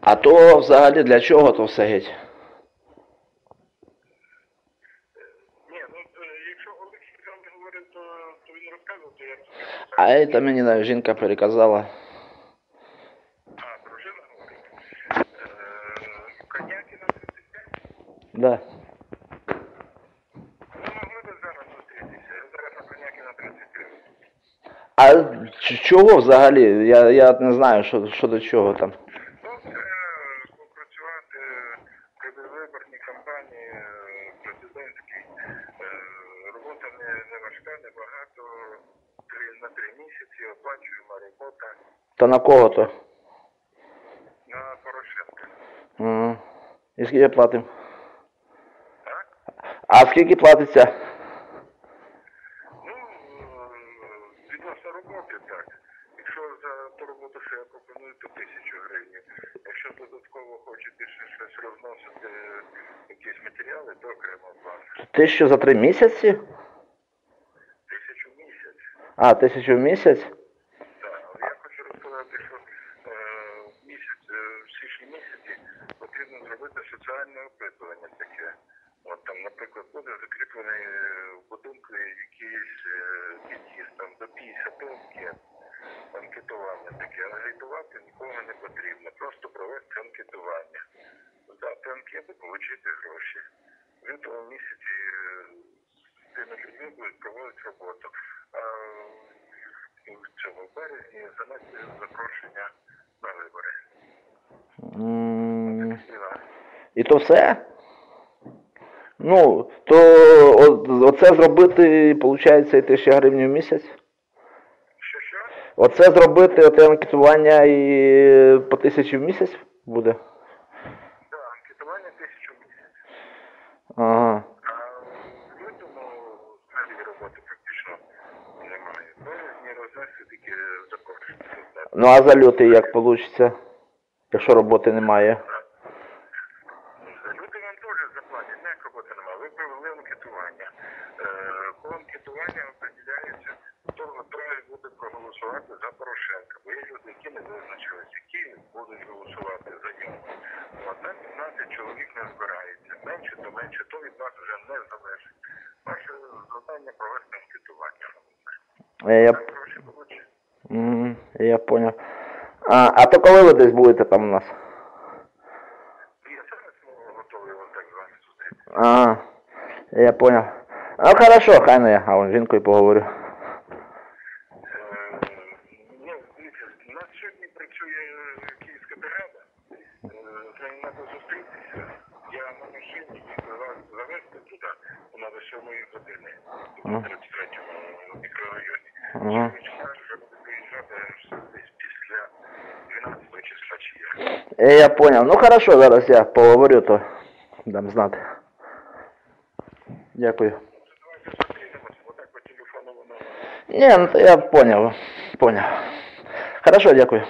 А то взагалі для чого то все геть? Ні, ну е, якщо Олексій вам говорив, то, то він розказував, то я розказав. А це мені навіть жінка переказала. А, дружина говорить. Е, Коняки на 35? Да. Ну, могли б зараз зустрітися. Я зараз на коняки на 33. А ч- чого взагалі? Я, я не знаю, що, що до чого там. При виборній кампанії е, президентській. Е, Робота не, не важка, не багато. Три, на три місяці оплачуємо робота То на кого то? на Порошенка. Ага. І скільки платимо? Так? А скільки платиться? Ну, е, відносно роботи, так. Якщо за ту роботу, що я пропоную, то тисячу гривень. Якщо додатково хочете ще щось розносити, якісь матеріали, то окремо плата. Тисячу за три місяці? Тисячу в місяць. А, тисячу в місяць? Так, але я хочу розказати, що е, в місяць, е, в січні місяці потрібно зробити соціальне опитування таке. От там, наприклад, буде закріплений е, в будинку якийсь е, під'їзд там до 50 анкет. Анкетування таке. Агітувати нікого не потрібно. Просто провести анкетування. Здати анкету, отримати гроші. В лютому місяці е, з тими людьми будуть проводити роботу. А в цьому березні занести запрошення на вибори. І то все? Ну, то оце зробити, виходить, і тисяча гривень в місяць? Оце зробити, оте анкетування і по тисячі в місяць буде? Так, анкетування тисячу в місяць. Ага. А взагалі роботи практично немає. Тільки здати. Ну а за лютий як вийде, якщо роботи немає? Вам ніяк роботи немає. Ви провели анкетування. По анкетуванню определяється, хто готовий буде проголосувати за Порошенка. Бо є люди, які не визначились, які будуть голосувати за нього. От на 15 чоловік не збирається. Менше то менше, то від вас вже не залежить. Ваше завдання провести анкетування. Е, Я, я поняв. А, а то коли ви десь будете там у нас? Я зараз ну, готовий вас так з вами зустріти. А, я понял. Ну хорошо, хай не я, а вон з жінкою поговорю. Е, Ну, дивіться, у нас сьогодні працює київська бригада. Е, треба зустрітися. Я на машині вас завезти туди, вона до 7 години, Ага. 33-му мікрорайоні. Ага. Сьогодні чекаю, що буде приїжджати десь після 12 числа чи як. Е, Я понял. Ну хорошо, зараз я поговорю, то дам знати. Дякую. Ні, ну я понял. Понял. Хорошо, дякую.